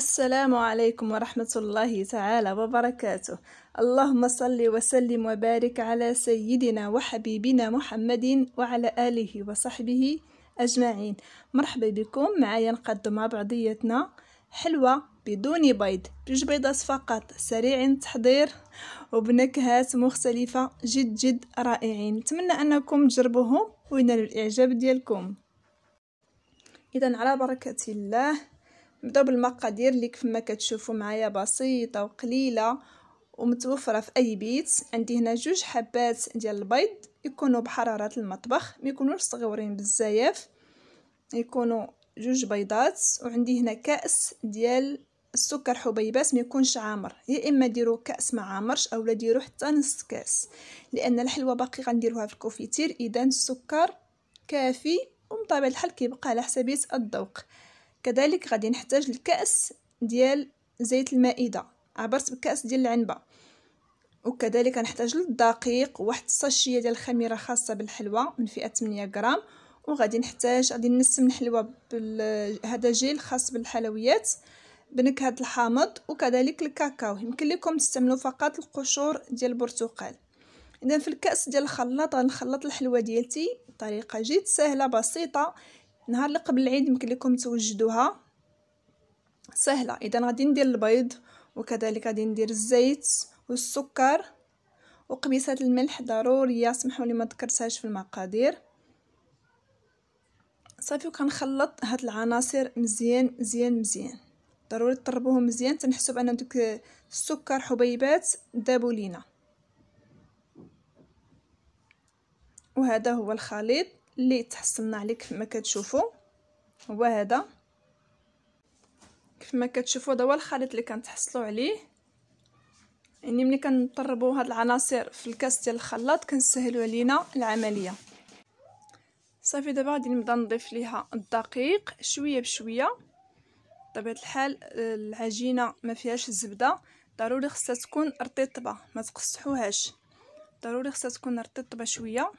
السلام عليكم ورحمة الله تعالى وبركاته. اللهم صل وسلم وبارك على سيدنا وحبيبنا محمد وعلى آله وصحبه أجمعين. مرحبا بكم. معايا نقدم مع بعضيتنا حلوة بدون بيض. جوج بيضات فقط. سريع التحضير وبنكهات مختلفة جد جد رائعين. نتمنى أنكم تجربوهم وينالوا الإعجاب ديالكم. إذا على بركة الله نبداو بالمقادير اللي كيف ما كتشوفوا معايا بسيطة وقليلة ومتوفرة في أي بيت. عندي هنا جوج حبات ديال البيض يكونوا بحرارة المطبخ ما يكونوش صغيورين بزاف يكونوا جوج بيضات وعندي هنا كأس ديال السكر حبيبات ما يكونش عامر. يا إما ديروا كأس ما عامرش أولا ديروا حتى نص كأس لأن الحلوه باقي غنديروها في الكوفيتير. إذا السكر كافي ومن الحال كيبقى على حسابية الذوق. كذلك غادي نحتاج الكأس ديال زيت المائدة عبرت بكأس ديال العنبة. وكذلك نحتاج للدقيق وواحد الساشيه ديال الخميرة خاصة بالحلوى من فئة 8 غرام. وغادي نحتاج غادي نسم الحلوى هذا جيل خاص بالحلويات بنكهه الحامض. وكذلك الكاكاو يمكن لكم تستعملوا فقط القشور ديال البرتقال. اذا في الكأس ديال الخلاط غنخلط الحلوى ديالتي بطريقة جد سهلة بسيطة. نهار اللي قبل العيد يمكن لكم توجدوها. سهلة. إذا غادي ندير البيض وكذلك غادي ندير الزيت والسكر وقبيصة الملح. ضروريه سمحوا لي ما ذكرتهاش في المقادير. صافي وكنخلط هاد العناصر مزيان مزيان مزيان. ضروري تطربوهم مزيان تنحسوا بان دوك السكر حبيبات دابوا لينا وهذا هو الخليط. اللي تحصلنا عليه كيف ما كتشوفوا هو هذا. كيف ما كتشوفوا هذا هو الخليط اللي كنتحصلوا عليه. يعني ملي كنطربوا هاد العناصر في الكاس ديال الخلاط كنسهلوا علينا العملية. صافي دابا غادي نبدا نضيف ليها الدقيق شوية بشوية. بطبيعة الحال العجينة ما فيهاش الزبده ضروري خصها تكون رطيبه ما تقصحوهاش. ضروري خصها تكون رطيبه شوية.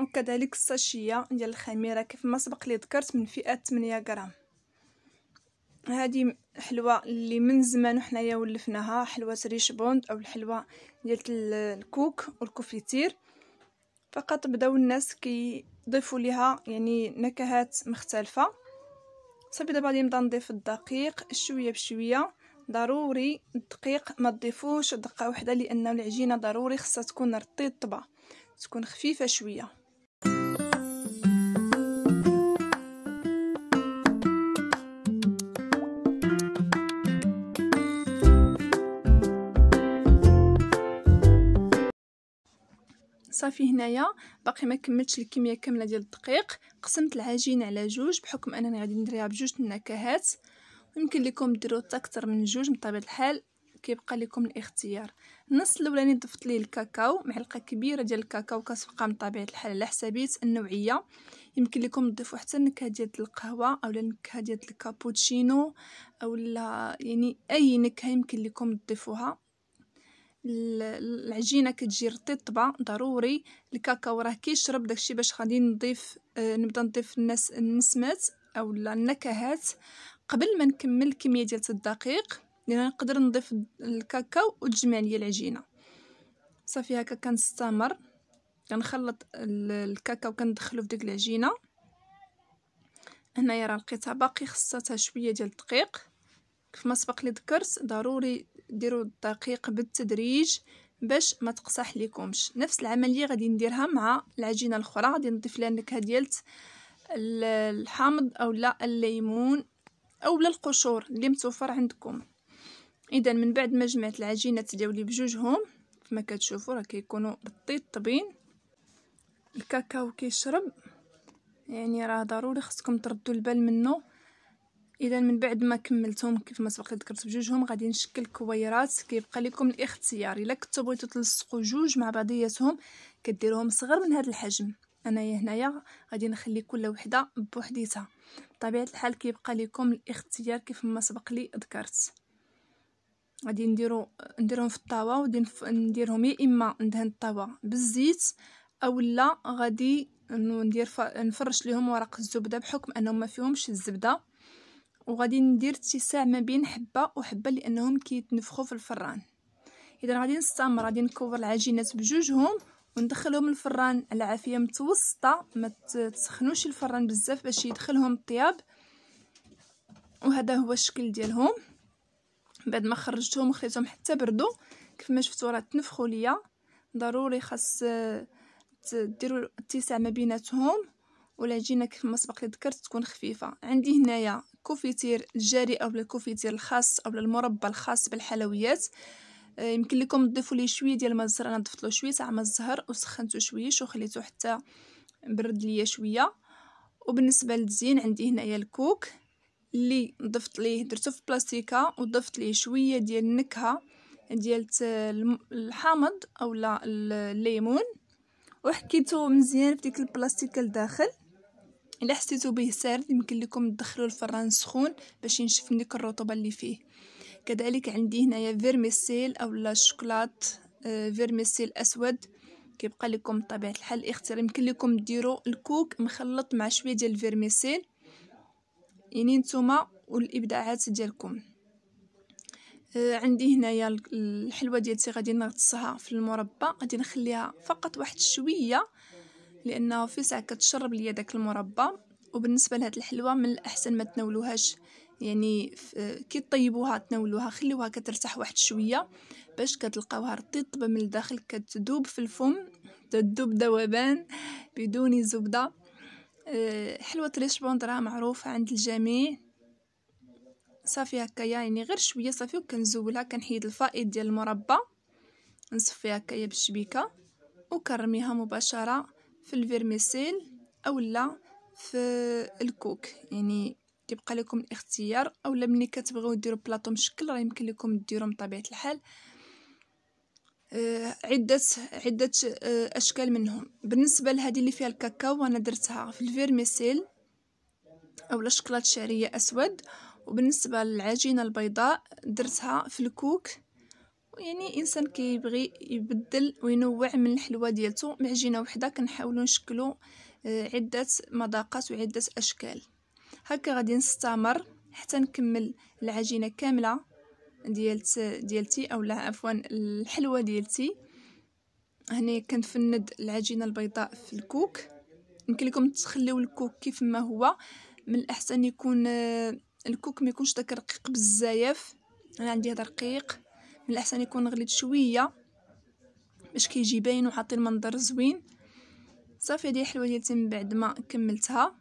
وكذلك الساشية ديال الخميرة كيف ما سبق لي ذكرت من فئة 8 غرام. هذه حلوة اللي من زمان وحنايا ولفناها حلوة ريش بوند أو الحلوة ديال الكوك والكوفيتير فقط بداو الناس كيضيفوا ليها يعني نكهات مختلفة. صافي دابا غادي نبدا نضيف الدقيق شوية بشوية. ضروري الدقيق ما تضيفوش دقة واحدة لأنه العجينة ضروري خصها تكون رطيبة تكون خفيفة شوية. صافي هنايا. باقي ما كملتش الكميه كاملة ديال الدقيق. قسمت العجينه على جوج بحكم أنني غادي نديرها بجوج النكهات يمكن لكم ديروا أكثر من جوج بطبيعة الحال. كيبقى لكم الاختيار. النص الأولاني ضفت ليه الكاكاو معلقة كبيرة ديال الكاكاو كتبقى من طبيعة الحال على حسابيه النوعية. يمكن لكم تضيفوا حتى النكهه ديال القهوة أو النكهه ديال الكابوتشينو أو يعني أي نكهة يمكن لكم تضيفوها. العجينة كتجي رطبه ضروري. الكاكاو راه كيشرب داكشي باش غادي نضيف آه نبدا نضيف الناس النسمات أو النكهات. قبل ما نكمل الكمية ديال الدقيق لأن نقدر نضيف الكاكاو وتجمع ليا العجينة. صافي هكا كنستمر. كنخلط الكاكاو كندخلو في ديك العجينة. هنايا راه لقيتها باقي خصاتها شوية ديال الدقيق. كيف ما سبق لي ذكرت ضروري ديروا الدقيق بالتدريج باش ما تقصح ليكمش. نفس العملية غادي نديرها مع العجينة الأخرى. غادي نضيف لها النكهة ديال الحامض أو لا الليمون أو لا القشور اللي متوفر عندكم. اذا من بعد ما جمعت العجينات ديالي بجوجهم كما كتشوفوا راه كيكونوا طبين. الكاكاو كيشرب يعني راه ضروري خصكم تردوا البال منه. إذا من بعد ما كملتهم كيف ما سبق ذكرت بجوجهم غادي نشكل كويرات. كيبقى لكم الاختيار. إلا كنتو بغيتو تلصقوا جوج مع بعضياتهم كديروهم صغر من هذا الحجم. أنايا هنايا غادي نخلي كل وحدة بوحديتها. بطبيعة الحال كيبقى لكم الاختيار كيف ما سبق لي ذكرت. غادي نديرو نديرهم في الطاوة وغادي نديرهم يا إما ندهن الطاوة بالزيت أو لا غادي ندير نفرش ليهم ورق الزبدة بحكم أنهم ما فيهمش الزبدة. وغادي ندير اتساع ما بين حبة وحبة لأنهم كيتنفخوا في الفران. إذا غادي نستمر غادي نكور العجينات بجوجهم وندخلهم الفران على عافيه متوسطة ما تسخنوش الفران بزاف باش يدخلهم الطياب. وهذا هو الشكل ديالهم. بعد ما خرجتهم وخليتهم حتى بردوا كيف ما شفتوا راه تنفخوا ليا. ضروري خاص ديروا اتساع ما بيناتهم. والعجينه كيف ما سبق لي ذكرت تكون خفيفة. عندي هنايا confiture الجاري أو ال confiture الخاص أو المربى الخاص بالحلويات. آه، يمكن لكم تضيفوا ليه شوية ديال الماء الزهر أنا ضفت له شوية تاع ماء الزهر وسخنته شويش وخليته حتى برد ليا شوية. وبالنسبة للتزيين عندي هنايا الكوك اللي ضفت ليه درتو في بلاستيكة وضفت ليه شوية ديال النكهة ديال الحامض اولا الليمون. وحكيتو مزيان في ديك البلاستيكة لداخل. إلا حسيتو به سارد يمكن لكم تدخلوا الفران سخون باش ينشف ديك الرطوبة اللي فيه. كذلك عندي هنايا vermicelle au chocolat آه، vermicelle أسود. كيبقى لكم بطبيعه الحال الاختيار يمكن لكم ديروا الكوك مخلط مع شوية ديال ال vermicelle يعني نتوما والإبداعات ديالكم. آه عندي هنايا الحلوة ديالتي غادي نغطسها في المربى غادي نخليها فقط واحد شوية. لأنه في ساعة كتشرب ليا داك المربى وبالنسبة لهاد الحلوة من الأحسن ما تناولوهاش. يعني كي طيبوها تناولوها خليوها كترتاح واحد شوية باش كتلقاوها رطيبه من الداخل كتذوب في الفم تذوب ذوبان بدون زبدة. آه، حلوة ريشبوند راه معروفة عند الجميع. صافي هكايا يعني غير شوية صافي وكنزولها كنحيد الفائض ديال المربى. نصفيها هكايا بالشبيكه وكنرميها مباشرة. في ال vermicelle اولا في الكوك. يعني كيبقى لكم الاختيار أولا ملي كتبغيو ديروا بلاطو مشكل راه يمكن لكم ديروه بطبيعة الحال. آه عدة عدة آه أشكال منهم. بالنسبة لهذه اللي فيها الكاكاو أنا درتها في ال vermicelle au chocolat شعرية أسود. وبالنسبة للعجينة البيضاء درتها في الكوك. يعني إنسان كيبغي يبدل وينوع من الحلوه ديالته معجينه وحدة كنحاولوا نشكلوا آه، عدة مذاقات وعدة أشكال. هكا غادي نستمر حتى نكمل العجينة كاملة ديالت ديالتي اولا عفوا الحلوه ديالتي. هنا كنفند العجينة البيضاء في الكوك. يمكن لكم تخليو الكوك كيف ما هو. من الأحسن يكون آه، الكوك ما يكونش داك رقيق بزاف. أنا عندي هذا رقيق من الاحسن يكون غليظ شوية باش كيجي باين وعطي المنظر زوين. صافي هذه الحلوة ديالتي من بعد ما كملتها.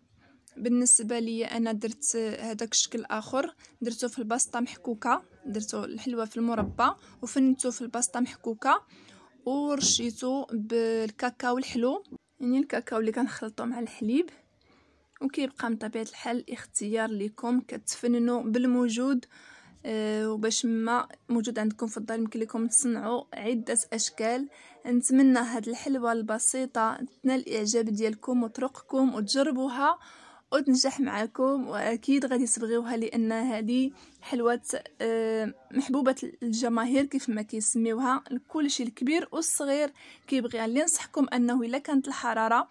بالنسبة لي أنا درت هذاك الشكل اخر درته في الباسطه محكوكة. درته الحلوة في المربى. وفنته في الباسطه محكوكة. ورشيته بالكاكاو الحلو. يعني الكاكاو اللي كنخلطو مع الحليب. وكيبقى من طبيعة الحال اختيار لكم كتفننوا بالموجود. أه وباش ما موجود عندكم في الدار يمكن لكم تصنعوا عدة أشكال. نتمنى هاد الحلوة البسيطة تنال الإعجاب ديالكم وطرقكم وتجربوها وتنجح معكم وأكيد غادي تصبغيوها لأن هذه حلوة آه، محبوبة الجماهير كيف ما كيسميوها. كل شيء الكبير والصغير كيبغيها. اللي ننصحكم أنه إلا كانت الحرارة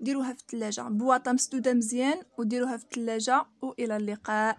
ديروها في الثلاجه بواطه مسدودة مزيان وديروها في الثلاجه وإلى اللقاء.